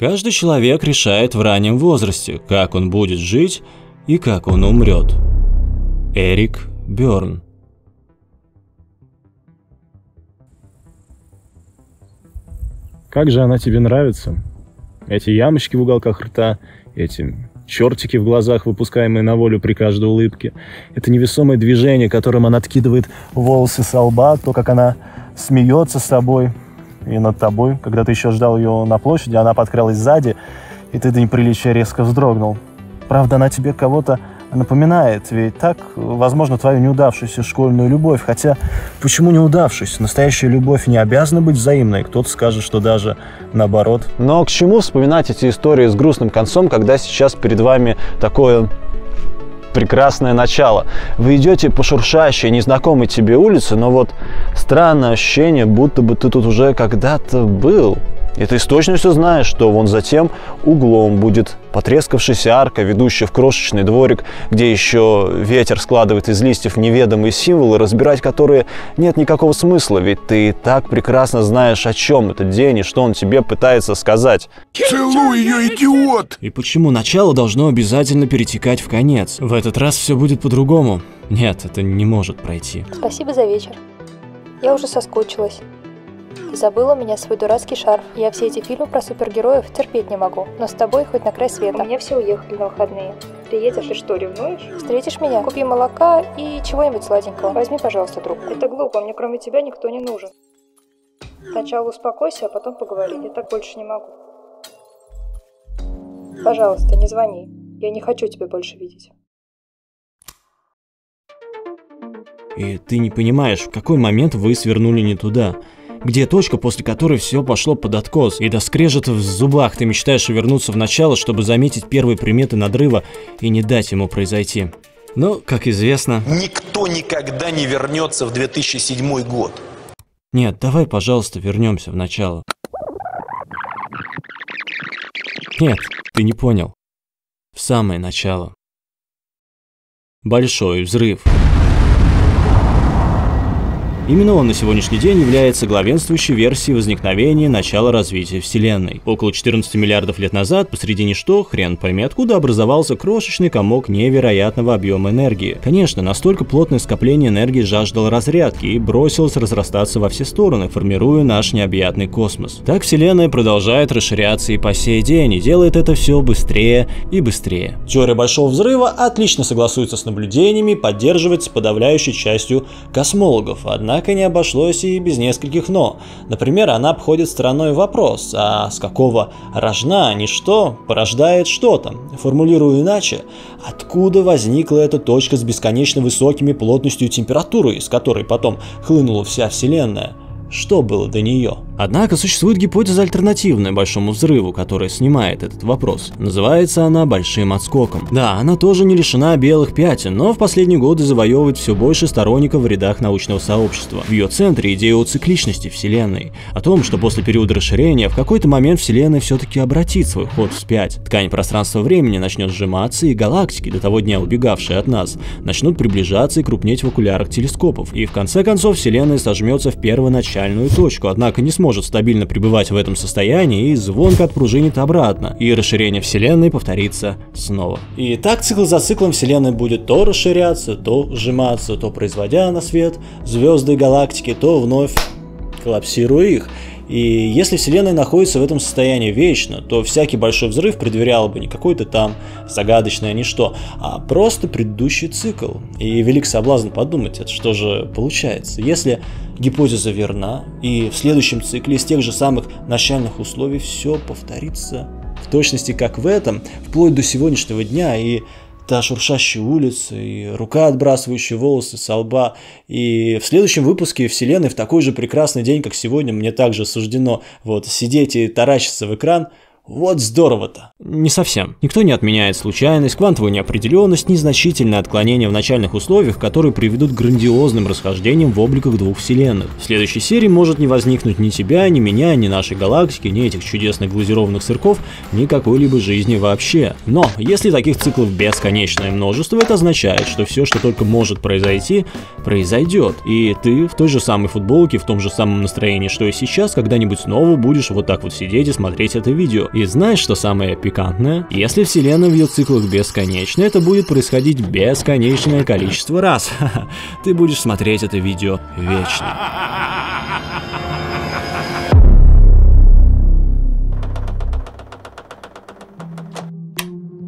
Каждый человек решает в раннем возрасте, как он будет жить и как он умрет. Эрик Бёрн Как же она тебе нравится? Эти ямочки в уголках рта, эти чертики в глазах, выпускаемые на волю при каждой улыбке. Это невесомое движение, которым она откидывает волосы со лба, то, как она смеется с тобой и над тобой. Когда ты еще ждал ее на площади, она подкралась сзади, и ты до неприличия резко вздрогнул. Правда, она тебе кого-то напоминает, ведь так, возможно, твою неудавшуюся школьную любовь. Хотя, почему неудавшуюся? Настоящая любовь не обязана быть взаимной. Кто-то скажет, что даже наоборот. Но к чему вспоминать эти истории с грустным концом, когда сейчас перед вами такое прекрасное начало. Вы идете по шуршащей, незнакомой тебе улице, но вот странное ощущение, будто бы ты тут уже когда-то был. И ты с точностью знаешь, что вон за тем углом будет потрескавшаяся арка, ведущая в крошечный дворик, где еще ветер складывает из листьев неведомые символы, разбирать которые нет никакого смысла, ведь ты так прекрасно знаешь, о чем этот день и что он тебе пытается сказать. Целуй ее, идиот! И почему начало должно обязательно перетекать в конец? В этот раз все будет по-другому. Нет, это не может пройти. Спасибо за вечер. Я уже соскучилась. Забыла у меня свой дурацкий шарф. Я все эти фильмы про супергероев терпеть не могу. Но с тобой хоть на край света. У меня все уехали на выходные. Приедешь и что, ревнуешь? Встретишь меня, купи молока и чего-нибудь сладенького. Возьми, пожалуйста, друг. Это глупо, мне кроме тебя никто не нужен. Сначала успокойся, а потом поговори. Я так больше не могу. Пожалуйста, не звони. Я не хочу тебя больше видеть. И ты не понимаешь, в какой момент вы свернули не туда. Где точка, после которой все пошло под откос, и до скрежета в зубах ты мечтаешь вернуться в начало, чтобы заметить первые приметы надрыва и не дать ему произойти. Но, как известно... Никто никогда не вернется в 2007 год. Нет, давай, пожалуйста, вернемся в начало. Нет, ты не понял. В самое начало. Большой взрыв. Именно он на сегодняшний день является главенствующей версией возникновения начала развития Вселенной. Около 14 миллиардов лет назад посреди ничто, хрен пойми откуда, образовался крошечный комок невероятного объема энергии. Конечно, настолько плотное скопление энергии жаждало разрядки и бросилось разрастаться во все стороны, формируя наш необъятный космос. Так Вселенная продолжает расширяться и по сей день, и делает это все быстрее и быстрее. Теория Большого Взрыва отлично согласуется с наблюдениями поддерживается подавляющей частью космологов, однако Однако не обошлось и без нескольких «но». Например, она обходит стороной вопрос, а с какого рожна ничто порождает что-то? Формулирую иначе, откуда возникла эта точка с бесконечно высокими плотностью и температурой, из которой потом хлынула вся Вселенная? Что было до нее? Однако существует гипотеза альтернативная Большому Взрыву, которая снимает этот вопрос. Называется она Большим Отскоком. Да, она тоже не лишена белых пятен, но в последние годы завоевывает все больше сторонников в рядах научного сообщества. В ее центре идея о цикличности Вселенной. О том, что после периода расширения в какой-то момент Вселенная все-таки обратит свой ход вспять. Ткань пространства-времени начнет сжиматься, и галактики, до того дня убегавшие от нас, начнут приближаться и крупнеть в окулярах телескопов. И в конце концов Вселенная сожмется в первоначальную точку, однако не сможет может стабильно пребывать в этом состоянии и звонко отпружинит обратно, и расширение Вселенной повторится снова. И так цикл за циклом Вселенная будет то расширяться, то сжиматься, то производя на свет звезды галактики, то вновь коллапсируя их. И если Вселенная находится в этом состоянии вечно, то всякий большой взрыв предверял бы не какой-то там загадочное ничто, а просто предыдущий цикл. И велик соблазн подумать, это что же получается. Если гипотеза верна, и в следующем цикле из тех же самых начальных условий все повторится в точности как в этом, вплоть до сегодняшнего дня, и та шуршащая улица, и рука, отбрасывающая волосы со лба. И в следующем выпуске Вселенной в такой же прекрасный день, как сегодня, мне также суждено вот сидеть и таращиться в экран – вот здорово-то. Не совсем. Никто не отменяет случайность, квантовую неопределенность, незначительное отклонение в начальных условиях, которые приведут к грандиозным расхождениям в обликах двух вселенных. В следующей серии может не возникнуть ни тебя, ни меня, ни нашей галактики, ни этих чудесных глазированных сырков, ни какой-либо жизни вообще. Но, если таких циклов бесконечное множество, это означает, что все, что только может произойти, произойдет. И ты в той же самой футболке, в том же самом настроении, что и сейчас, когда-нибудь снова будешь вот так вот сидеть и смотреть это видео. И знаешь, что самое пикантное? Если Вселенная в ее циклах бесконечна, это будет происходить бесконечное количество раз. Ты будешь смотреть это видео вечно.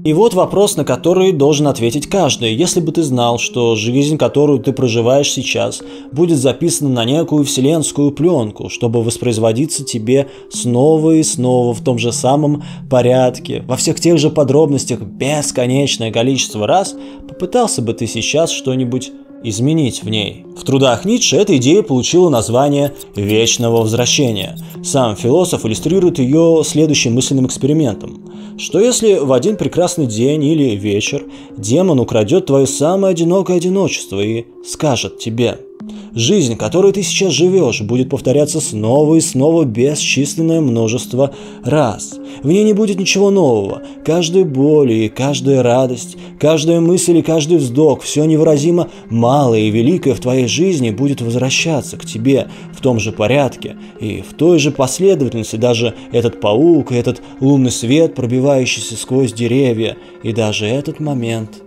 И вот вопрос, на который должен ответить каждый. Если бы ты знал, что жизнь, которую ты проживаешь сейчас, будет записана на некую вселенскую пленку, чтобы воспроизводиться тебе снова и снова в том же самом порядке, во всех тех же подробностях бесконечное количество раз, попытался бы ты сейчас что-нибудь изменить в ней. В трудах Ницше эта идея получила название «вечного возвращения». Сам философ иллюстрирует ее следующим мысленным экспериментом. Что если в один прекрасный день или вечер демон украдет твое самое одинокое одиночество и скажет тебе – Жизнь, которой ты сейчас живешь, будет повторяться снова и снова бесчисленное множество раз. В ней не будет ничего нового. Каждая боль и каждая радость, каждая мысль и каждый вздох, все невыразимо малое и великое в твоей жизни будет возвращаться к тебе в том же порядке и в той же последовательности даже этот паук и этот лунный свет, пробивающийся сквозь деревья, и даже этот момент,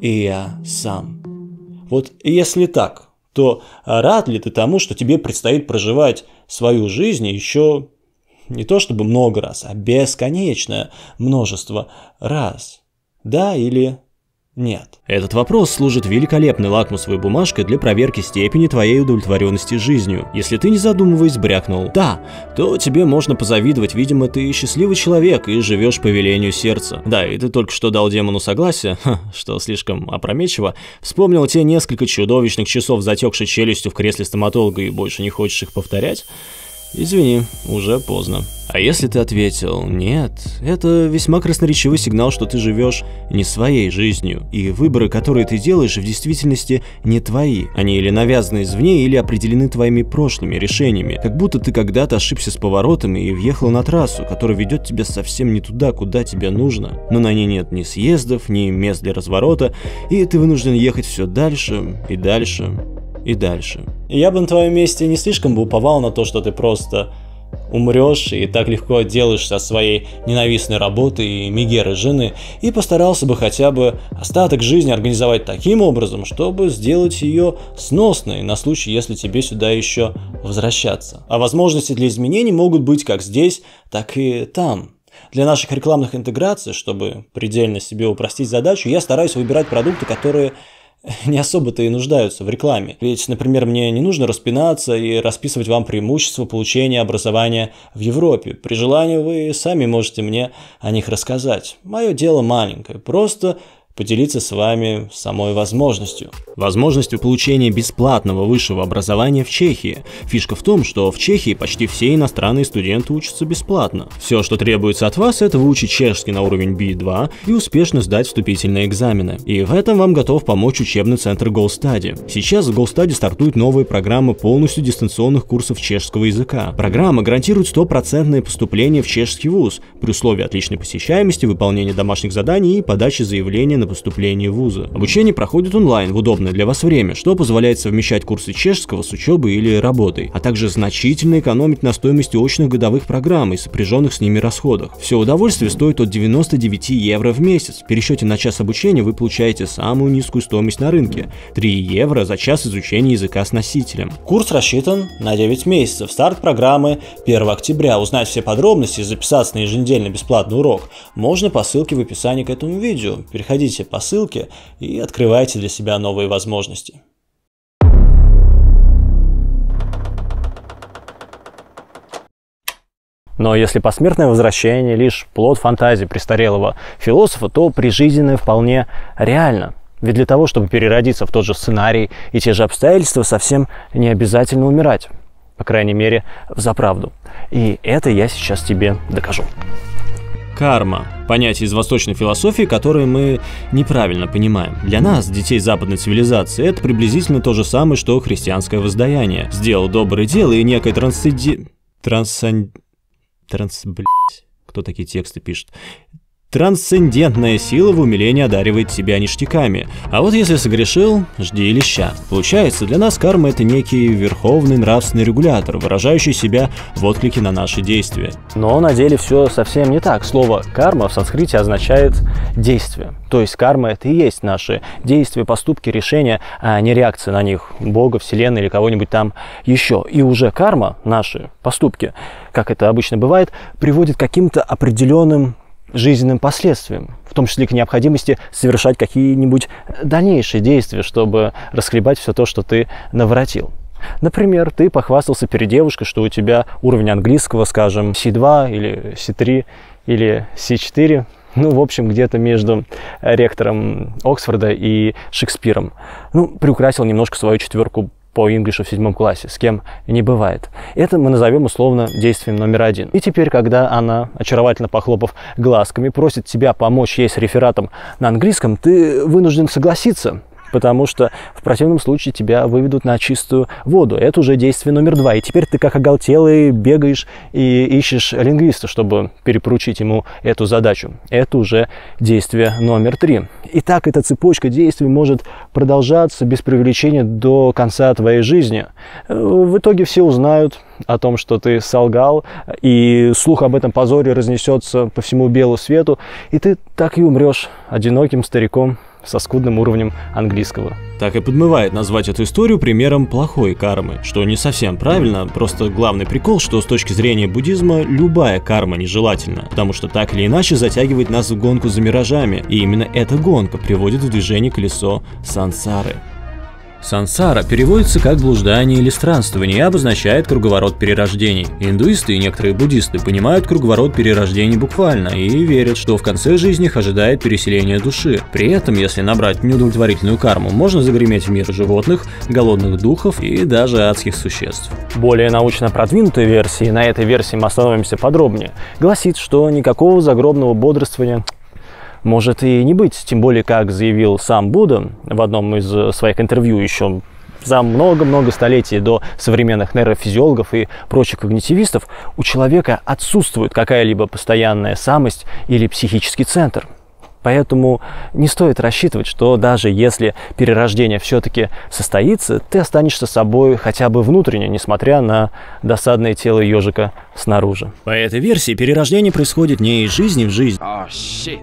и я сам. Вот если так, то рад ли ты тому, что тебе предстоит проживать свою жизнь еще не то чтобы много раз, а бесконечное множество раз? Да или нет. Этот вопрос служит великолепной лакмусовой бумажкой для проверки степени твоей удовлетворенности жизнью. Если ты не задумываясь брякнул «да», то тебе можно позавидовать, видимо, ты счастливый человек и живешь по велению сердца. Да, и ты только что дал демону согласие, что слишком опрометчиво, вспомнил те несколько чудовищных часов затекшей челюстью в кресле стоматолога и больше не хочешь их повторять? Извини, уже поздно. А если ты ответил «нет», это весьма красноречивый сигнал, что ты живешь не своей жизнью, и выборы, которые ты делаешь, в действительности не твои. Они или навязаны извне, или определены твоими прошлыми решениями, как будто ты когда-то ошибся с поворотами и въехал на трассу, которая ведет тебя совсем не туда, куда тебе нужно. Но на ней нет ни съездов, ни мест для разворота, и ты вынужден ехать все дальше и дальше и дальше. Я бы на твоем месте не слишком бы уповал на то, что ты просто умрешь и так легко отделаешься от своей ненавистной работы и мигеры жены, и постарался бы хотя бы остаток жизни организовать таким образом, чтобы сделать ее сносной на случай, если тебе сюда еще возвращаться. А возможности для изменений могут быть как здесь, так и там. Для наших рекламных интеграций, чтобы предельно себе упростить задачу, я стараюсь выбирать продукты, которые не особо-то и нуждаются в рекламе. Ведь, например, мне не нужно распинаться и расписывать вам преимущества получения образования в Европе. При желании вы сами можете мне о них рассказать. Мое дело маленькое, просто поделиться с вами самой возможностью. Возможностью получения бесплатного высшего образования в Чехии. Фишка в том, что в Чехии почти все иностранные студенты учатся бесплатно. Все, что требуется от вас, это выучить чешский на уровень B2 и успешно сдать вступительные экзамены. И в этом вам готов помочь учебный центр GoStudy. Сейчас в GoStudy стартует новая программа полностью дистанционных курсов чешского языка. Программа гарантирует стопроцентное поступление в чешский вуз при условии отличной посещаемости, выполнения домашних заданий и подачи заявления на поступлении в вузы. Обучение проходит онлайн в удобное для вас время, что позволяет совмещать курсы чешского с учебой или работой, а также значительно экономить на стоимости очных годовых программ и сопряженных с ними расходах. Все удовольствие стоит от 99 евро в месяц. В пересчете на час обучения вы получаете самую низкую стоимость на рынке – 3 евро за час изучения языка с носителем. Курс рассчитан на 9 месяцев. Старт программы 1 октября. Узнать все подробности и записаться на еженедельный бесплатный урок можно по ссылке в описании к этому видео. Переходите Переходите по ссылке и открывайте для себя новые возможности. Но если посмертное возвращение лишь плод фантазии престарелого философа, то прижизненное вполне реально. Ведь для того, чтобы переродиться в тот же сценарий и те же обстоятельства, совсем не обязательно умирать. По крайней мере, в заправду. И это я сейчас тебе докажу. Карма – понятие из восточной философии, которое мы неправильно понимаем. Для нас, детей западной цивилизации, это приблизительно то же самое, что христианское воздаяние. Сделал доброе дело и некое трансценди... Трансан... Транс... Блять. Кто такие тексты пишет? Трансцендентная сила в умилении одаривает тебя ништяками. А вот если согрешил, жди леща. Получается, для нас карма это некий верховный нравственный регулятор, выражающий себя в отклике на наши действия. Но на деле все совсем не так. Слово «карма» в санскрите означает «действие». То есть карма – это и есть наши действия, поступки, решения, а не реакция на них Бога, Вселенной или кого-нибудь там еще. И уже карма, наши поступки, как это обычно бывает, приводит к каким-то определенным жизненным последствиям, в том числе к необходимости совершать какие-нибудь дальнейшие действия, чтобы расхлебать все то, что ты наворотил. Например, ты похвастался перед девушкой, что у тебя уровень английского, скажем, C2 или C3 или C4, ну, в общем, где-то между ректором Оксфорда и Шекспиром. Ну, приукрасил немножко свою четверку по инглишу в седьмом классе, с кем не бывает. Это мы назовем условно действием номер один. И теперь, когда она, очаровательно похлопав глазками, просит тебя помочь ей с рефератом на английском, ты вынужден согласиться, потому что в противном случае тебя выведут на чистую воду. Это уже действие номер два. И теперь ты как оголтелый бегаешь и ищешь лингвиста, чтобы перепоручить ему эту задачу. Это уже действие номер три. И так эта цепочка действий может продолжаться без привлечения до конца твоей жизни. В итоге все узнают о том, что ты солгал, и слух об этом позоре разнесется по всему белу свету, и ты так и умрешь одиноким стариком со скудным уровнем английского. Так и подмывает назвать эту историю примером плохой кармы, что не совсем правильно, просто главный прикол, что с точки зрения буддизма любая карма нежелательна, потому что так или иначе затягивает нас в гонку за миражами, и именно эта гонка приводит в движение колесо сансары. Сансара переводится как блуждание или странствование и обозначает круговорот перерождений. Индуисты и некоторые буддисты понимают круговорот перерождений буквально и верят, что в конце жизни их ожидает переселение души. При этом, если набрать неудовлетворительную карму, можно загреметь в мир животных, голодных духов и даже адских существ. Более научно продвинутая версия, и на этой версии мы остановимся подробнее, гласит, что никакого загробного бодрствования может и не быть. Тем более, как заявил сам Будда в одном из своих интервью еще за много-много столетий до современных нейрофизиологов и прочих когнитивистов, у человека отсутствует какая-либо постоянная самость или психический центр. Поэтому не стоит рассчитывать, что даже если перерождение все-таки состоится, ты останешься собой хотя бы внутренне, несмотря на досадное тело ежика снаружи. По этой версии перерождение происходит не из жизни в жизнь, Oh shit.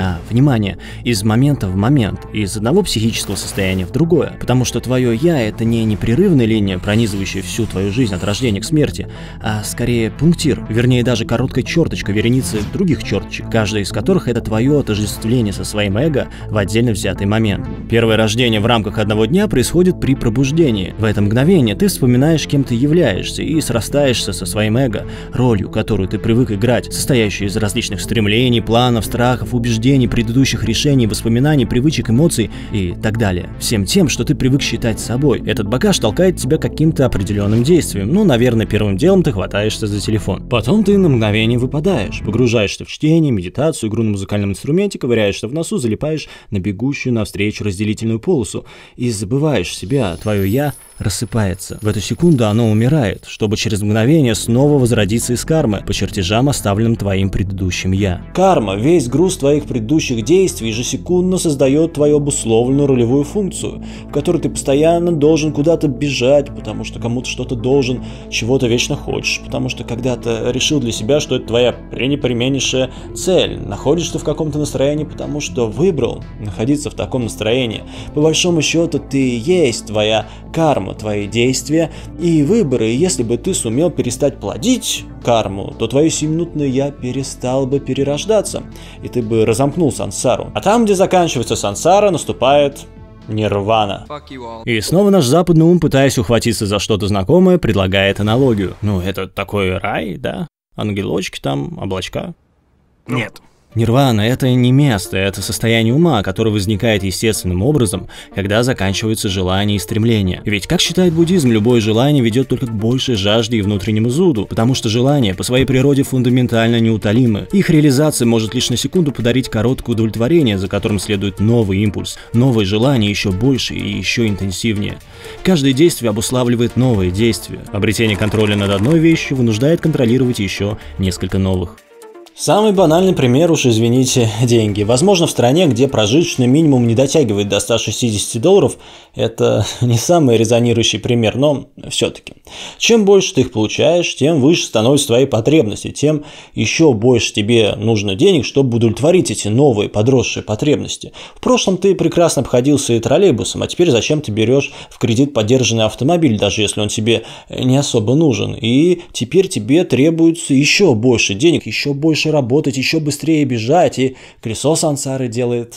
А, внимание, из момента в момент, из одного психического состояния в другое. Потому что твое «я» — это не непрерывная линия, пронизывающая всю твою жизнь от рождения к смерти, а скорее пунктир, вернее даже короткая черточка вереницы других черточек, каждая из которых — это твое отождествление со своим эго в отдельно взятый момент. Первое рождение в рамках одного дня происходит при пробуждении. В это мгновение ты вспоминаешь, кем ты являешься, и срастаешься со своим эго, ролью, которую ты привык играть, состоящей из различных стремлений, планов, страхов, страхов, убеждений, предыдущих решений, воспоминаний, привычек, эмоций и так далее. Всем тем, что ты привык считать собой. Этот багаж толкает тебя каким-то определенным действием. Ну, наверное, первым делом ты хватаешься за телефон. Потом ты на мгновение выпадаешь, погружаешься в чтение, медитацию, игру на музыкальном инструменте, ковыряешься в носу, залипаешь на бегущую навстречу разделительную полосу и забываешь себя, твое «я» рассыпается. В эту секунду оно умирает, чтобы через мгновение снова возродиться из кармы по чертежам, оставленным твоим предыдущим «я». Карма, весь груз твоих предыдущих действий ежесекундно создает твою обусловленную ролевую функцию, в которой ты постоянно должен куда-то бежать, потому что кому-то что-то должен, чего-то вечно хочешь, потому что когда-то решил для себя, что это твоя пренепременнейшая цель. Находишься в каком-то настроении, потому что выбрал находиться в таком настроении. По большому счету, ты есть твоя карма, твои действия и выборы. И если бы ты сумел перестать плодить карму, то твое семиминутное «я» перестал бы перерождаться, и ты бы разомкнул сансару. А там, где заканчивается сансара, наступает Нирвана. И снова наш западный ум, пытаясь ухватиться за что-то знакомое, предлагает аналогию. Ну, это такой рай, да? Ангелочки там, облачка. Нет. Нирвана — это не место, это состояние ума, которое возникает естественным образом, когда заканчиваются желания и стремления. Ведь, как считает буддизм, любое желание ведет только к большей жажде и внутреннему зуду, потому что желания по своей природе фундаментально неутолимы. Их реализация может лишь на секунду подарить короткое удовлетворение, за которым следует новый импульс, новое желание еще больше и еще интенсивнее. Каждое действие обуславливает новое действие. Обретение контроля над одной вещью вынуждает контролировать еще несколько новых. Самый банальный пример, уж извините, деньги. Возможно, в стране, где прожиточный минимум не дотягивает до 160 долларов, это не самый резонирующий пример, но все-таки. Чем больше ты их получаешь, тем выше становятся твои потребности, тем еще больше тебе нужно денег, чтобы удовлетворить эти новые подросшие потребности. В прошлом ты прекрасно обходился и троллейбусом, а теперь зачем ты берешь в кредит поддержанный автомобиль, даже если он тебе не особо нужен. И теперь тебе требуется еще больше денег, еще больше работать, еще быстрее бежать, и колесо сансары делает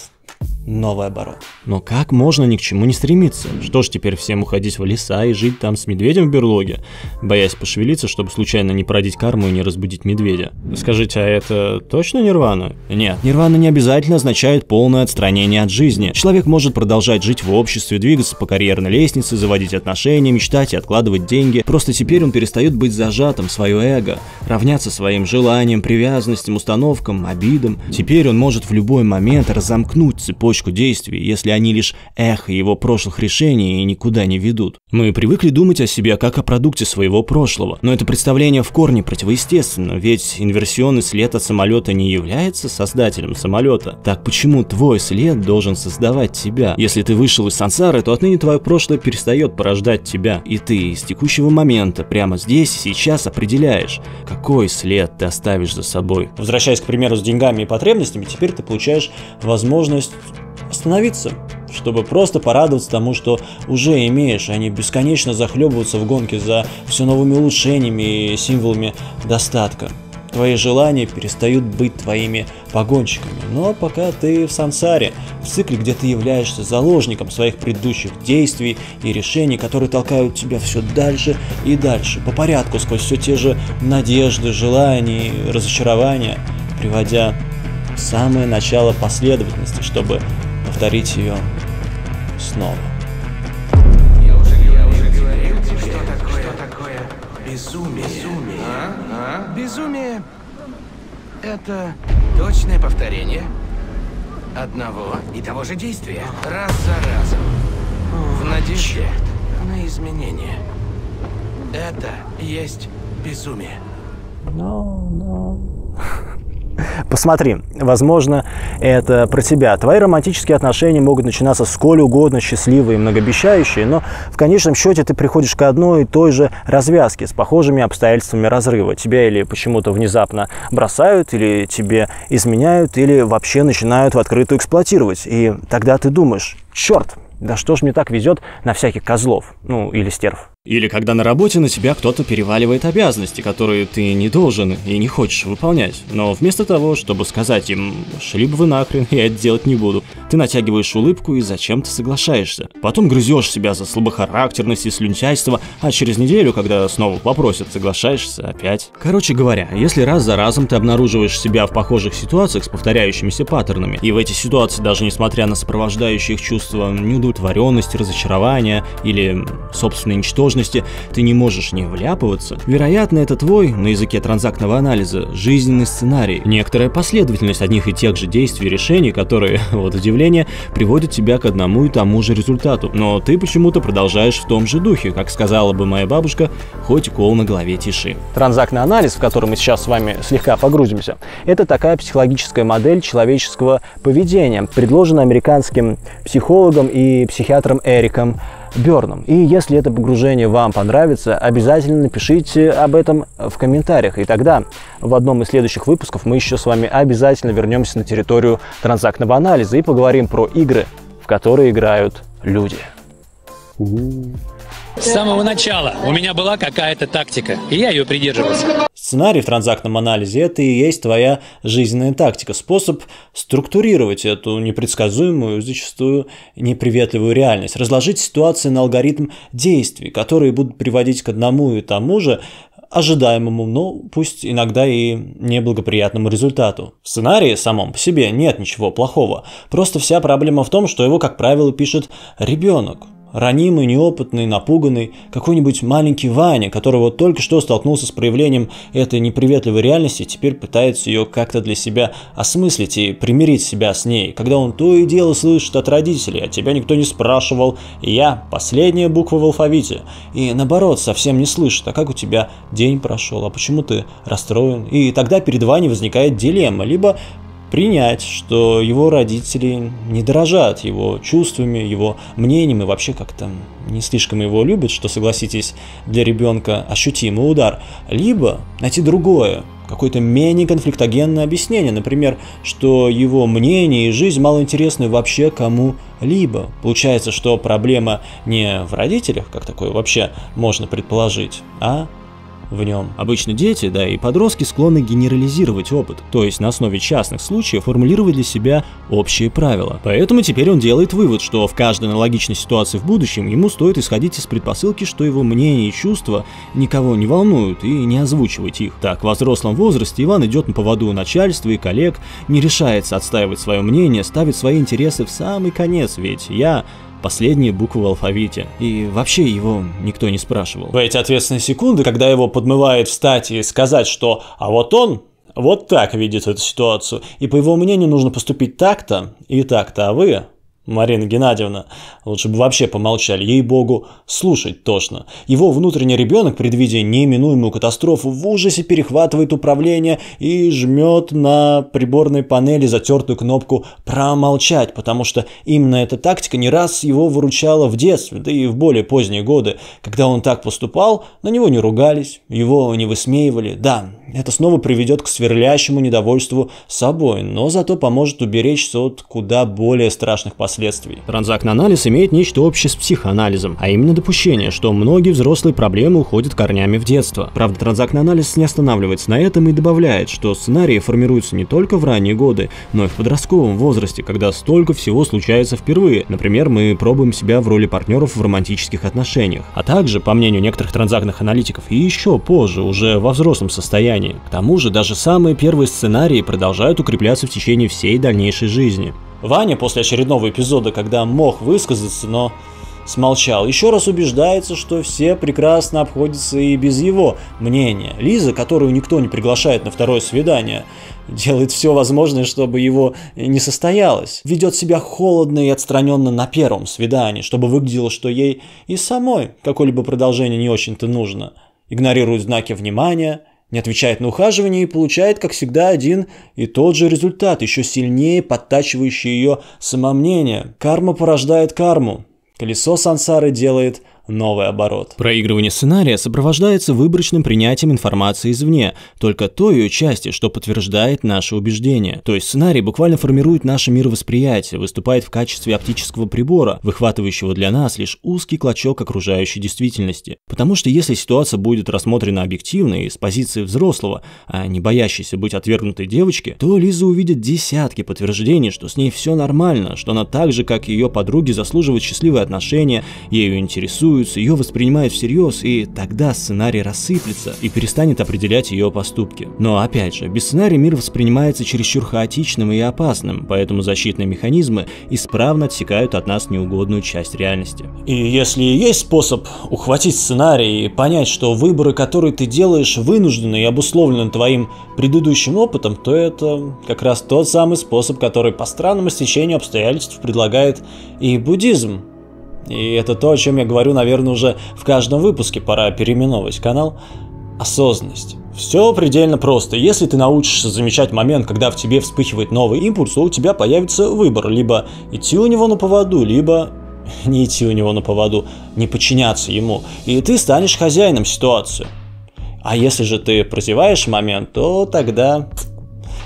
новый оборот. Но как можно ни к чему не стремиться? Что ж теперь всем уходить в леса и жить там с медведем в берлоге, боясь пошевелиться, чтобы случайно не породить карму и не разбудить медведя? Скажите, а это точно нирвана? Нет, нирвана не обязательно означает полное отстранение от жизни. Человек может продолжать жить в обществе, двигаться по карьерной лестнице, заводить отношения, мечтать и откладывать деньги. Просто теперь он перестает быть зажатым в свое эго, равняться своим желаниям, привязанностям, установкам, обидам. Теперь он может в любой момент разомкнуть цепочку действий, если они лишь эхо его прошлых решений и никуда не ведут. Мы привыкли думать о себе как о продукте своего прошлого, но это представление в корне противоестественно, ведь инверсионный след от самолета не является создателем самолета. Так почему твой след должен создавать тебя? Если ты вышел из сансары, то отныне твое прошлое перестает порождать тебя, и ты из текущего момента прямо здесь и сейчас определяешь, какой след ты оставишь за собой. Возвращаясь, к примеру, с деньгами и потребностями, теперь ты получаешь возможность остановиться, чтобы просто порадоваться тому, что уже имеешь, а не бесконечно захлебываться в гонке за все новыми улучшениями и символами достатка. Твои желания перестают быть твоими погонщиками, но пока ты в сансаре, в цикле, где ты являешься заложником своих предыдущих действий и решений, которые толкают тебя все дальше и дальше, по порядку, сквозь все те же надежды, желания, разочарования, приводя самое начало последовательности, чтобы повторить ее снова. Я уже, я уже говорил тебе, что такое, что такое безумие. Безумие. А? А? Безумие – это точное повторение одного и того же действия. Раз за разом. В надежде на изменения. Это есть безумие. No, no. Посмотри, возможно, это про тебя. Твои романтические отношения могут начинаться сколь угодно счастливые и многообещающие, но в конечном счете ты приходишь к одной и той же развязке с похожими обстоятельствами разрыва. Тебя или почему-то внезапно бросают, или тебе изменяют, или вообще начинают в открытую эксплуатировать. И тогда ты думаешь, черт, да что ж мне так везет на всяких козлов, ну или стерв. Или когда на работе на тебя кто-то переваливает обязанности, которые ты не должен и не хочешь выполнять. Но вместо того, чтобы сказать им «шли бы вы нахрен, я это делать не буду», ты натягиваешь улыбку и зачем-то соглашаешься. Потом грызешь себя за слабохарактерность и слюнтяйство, а через неделю, когда снова попросят, соглашаешься опять. Короче говоря, если раз за разом ты обнаруживаешь себя в похожих ситуациях с повторяющимися паттернами, и в эти ситуации, даже несмотря на сопровождающие их чувства неудовлетворенности, разочарования или собственной ничтожности, ты не можешь не вляпываться, вероятно, это твой, на языке транзактного анализа, жизненный сценарий. Некоторая последовательность одних и тех же действий и решений, которые, вот удивление, приводят тебя к одному и тому же результату. Но ты почему-то продолжаешь в том же духе, как сказала бы моя бабушка, хоть кол на голове тиши. Транзактный анализ, в который мы сейчас с вами слегка погрузимся, это такая психологическая модель человеческого поведения, предложенная американским психологом и психиатром Эриком Берном. И если это погружение вам понравится, обязательно напишите об этом в комментариях. И тогда в одном из следующих выпусков мы еще с вами обязательно вернемся на территорию транзактного анализа и поговорим про игры, в которые играют люди. С самого начала у меня была какая-то тактика, и я ее придерживался. Сценарий в транзактном анализе – это и есть твоя жизненная тактика, способ структурировать эту непредсказуемую, зачастую неприветливую реальность, разложить ситуации на алгоритм действий, которые будут приводить к одному и тому же ожидаемому, но пусть иногда и неблагоприятному результату. В сценарии самом по себе нет ничего плохого, просто вся проблема в том, что его, как правило, пишет ребенок, ранимый, неопытный, напуганный, какой-нибудь маленький Ваня, который вот только что столкнулся с проявлением этой неприветливой реальности, теперь пытается ее как-то для себя осмыслить и примирить себя с ней, когда он то и дело слышит от родителей, а тебя никто не спрашивал, я последняя буква в алфавите, и наоборот совсем не слышит, а как у тебя день прошел, а почему ты расстроен, и тогда перед Ваней возникает дилемма, либо принять, что его родители не дорожат его чувствами, его мнением и вообще как-то не слишком его любят, что, согласитесь, для ребенка ощутимый удар, либо найти другое, какое-то менее конфликтогенное объяснение, например, что его мнение и жизнь мало интересны вообще кому-либо. Получается, что проблема не в родителях, как такое вообще можно предположить, а в нем. Обычно дети, да и подростки склонны генерализировать опыт, то есть на основе частных случаев формулировать для себя общие правила. Поэтому теперь он делает вывод, что в каждой аналогичной ситуации в будущем ему стоит исходить из предпосылки, что его мнение и чувства никого не волнуют и не озвучивать их. Так, в взрослом возрасте Иван идет на поводу у начальства и коллег, не решается отстаивать свое мнение, ставит свои интересы в самый конец, ведь я последние буквы в алфавите. И вообще его никто не спрашивал. В эти ответственные секунды, когда его подмывает встать и сказать, что «а вот он вот так видит эту ситуацию, и по его мнению нужно поступить так-то и так-то, а вы Марина Геннадьевна, лучше бы вообще помолчали, ей-богу, слушать тошно. Его внутренний ребенок, предвидя неминуемую катастрофу, в ужасе перехватывает управление и жмет на приборной панели затертую кнопку «Промолчать», потому что именно эта тактика не раз его выручала в детстве, да и в более поздние годы. Когда он так поступал, на него не ругались, его не высмеивали. Да, это снова приведет к сверлящему недовольству собой, но зато поможет уберечься от куда более страшных последствий. Транзактный анализ имеет нечто общее с психоанализом, а именно допущение, что многие взрослые проблемы уходят корнями в детство. Правда, транзактный анализ не останавливается на этом и добавляет, что сценарии формируются не только в ранние годы, но и в подростковом возрасте, когда столько всего случается впервые. Например, мы пробуем себя в роли партнеров в романтических отношениях. А также, по мнению некоторых транзактных аналитиков, и еще позже, уже во взрослом состоянии, состоянии. К тому же даже самые первые сценарии продолжают укрепляться в течение всей дальнейшей жизни. Ваня после очередного эпизода, когда мог высказаться, но смолчал, еще раз убеждается, что все прекрасно обходятся и без его мнения. Лиза, которую никто не приглашает на второе свидание, делает все возможное, чтобы его не состоялось. Ведет себя холодно и отстраненно на первом свидании, чтобы выглядело, что ей и самой какое-либо продолжение не очень-то нужно. Игнорирует знаки внимания, не отвечает на ухаживание и получает, как всегда, один и тот же результат, еще сильнее подтачивающий ее самомнение. Карма порождает карму. Колесо сансары делает новый оборот. Проигрывание сценария сопровождается выборочным принятием информации извне, только той ее части, что подтверждает наши убеждения. То есть сценарий буквально формирует наше мировосприятие, выступает в качестве оптического прибора, выхватывающего для нас лишь узкий клочок окружающей действительности. Потому что если ситуация будет рассмотрена объективно и с позиции взрослого, а не боящейся быть отвергнутой девочки, то Лиза увидит десятки подтверждений, что с ней все нормально, что она так же, как и ее подруги, заслуживает счастливые отношения, ею интересует, интересуются, ее воспринимают всерьез, и тогда сценарий рассыплется и перестанет определять ее поступки. Но опять же, без сценария мир воспринимается чересчур хаотичным и опасным, поэтому защитные механизмы исправно отсекают от нас неугодную часть реальности. И если есть способ ухватить сценарий и понять, что выборы, которые ты делаешь, вынуждены и обусловлены твоим предыдущим опытом, то это как раз тот самый способ, который по странному стечению обстоятельств предлагает и буддизм. И это то, о чем я говорю, наверное, уже в каждом выпуске. Пора переименовать канал. Осознанность. Все предельно просто. Если ты научишься замечать момент, когда в тебе вспыхивает новый импульс, то у тебя появится выбор. Либо идти у него на поводу, либо не идти у него на поводу, не подчиняться ему. И ты станешь хозяином ситуации. А если же ты прозеваешь момент, то тогда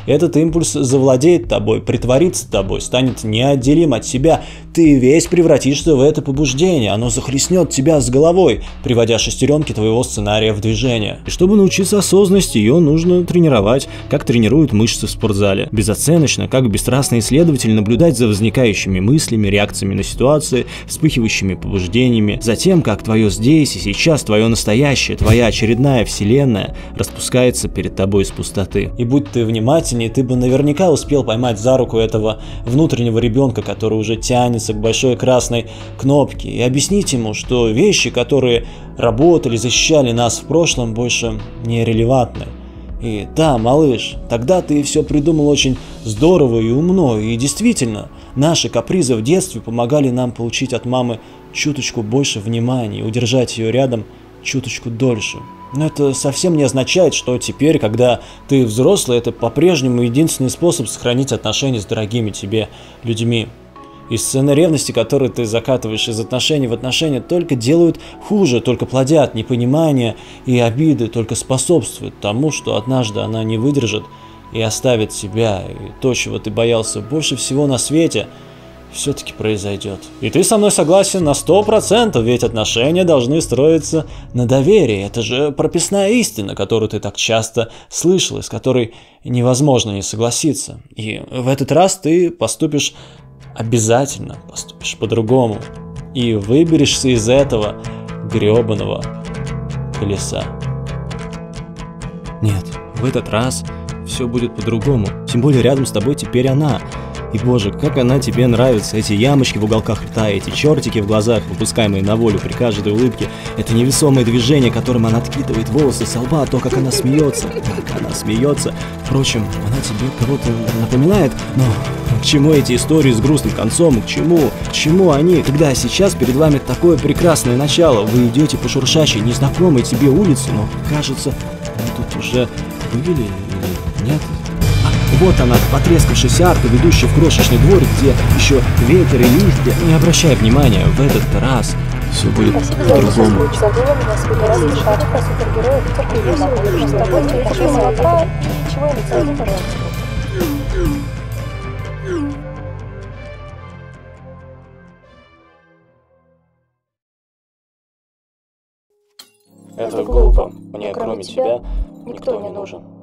этот импульс завладеет тобой, притворится тобой, станет неотделим от себя. Ты весь превратишься в это побуждение, оно захлестнет тебя с головой, приводя шестеренки твоего сценария в движение. И чтобы научиться осознанности, ее нужно тренировать, как тренируют мышцы в спортзале. Безоценочно, как бесстрастный исследователь наблюдать за возникающими мыслями, реакциями на ситуации, вспыхивающими побуждениями, затем, как твое здесь и сейчас, твое настоящее, твоя очередная вселенная распускается перед тобой из пустоты. И будь ты внимательный, внимательнее, ты бы наверняка успел поймать за руку этого внутреннего ребенка, который уже тянется к большой красной кнопке, и объяснить ему, что вещи, которые работали, защищали нас в прошлом, больше не релевантны. И да, малыш, тогда ты все придумал очень здорово и умно, и действительно, наши капризы в детстве помогали нам получить от мамы чуточку больше внимания и удержать ее рядом чуточку дольше. Но это совсем не означает, что теперь, когда ты взрослый, это по-прежнему единственный способ сохранить отношения с дорогими тебе людьми. И сцены ревности, которые ты закатываешь из отношений в отношения, только делают хуже, только плодят непонимание и обиды, только способствуют тому, что однажды она не выдержит и оставит себя. И то, чего ты боялся больше всего на свете, все-таки произойдет. И ты со мной согласен на сто процентов, ведь отношения должны строиться на доверии. Это же прописная истина, которую ты так часто слышал, и с которой невозможно не согласиться. И в этот раз ты поступишь обязательно поступишь по-другому и выберешься из этого гребаного колеса. Нет, в этот раз все будет по-другому. Тем более рядом с тобой теперь она. И боже, как она тебе нравится, эти ямочки в уголках рта, эти чертики в глазах, выпускаемые на волю при каждой улыбке, это невесомое движение, которым она откидывает волосы с лба, то, как она смеется, как она смеется. Впрочем, она тебе кого-то напоминает, но к чему эти истории с грустным концом, к чему, к чему они, когда сейчас перед вами такое прекрасное начало, вы идете по шуршащей, незнакомой тебе улице, но кажется, вы тут уже были или нет? Вот она, потрескавшаяся арка, ведущая в крошечный дворик, где еще ветер и листья. Не обращай внимания, в этот раз все будет по-другому. Это глупо. Мне, кроме тебя, никто не нужен.